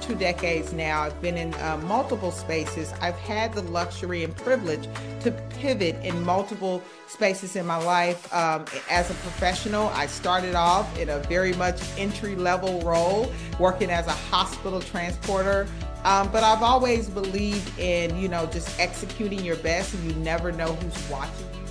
two decades now. I've been in uh, multiple spaces. I've had the luxury and privilege to pivot in multiple spaces in my life. Um, as a professional, I started off in a very much entry level role, working as a hospital transporter. Um, but I've always believed in, you know, just executing your best and you never know who's watching you.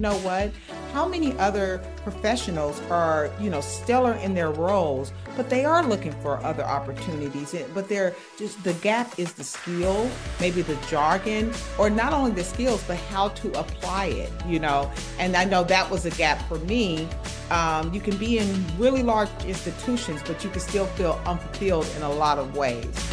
You know what? How many other professionals are, you know, stellar in their roles, but they are looking for other opportunities. But they're just the gap is the skill, maybe the jargon, or not only the skills, but how to apply it, you know. And I know that was a gap for me. Um, you can be in really large institutions, but you can still feel unfulfilled in a lot of ways.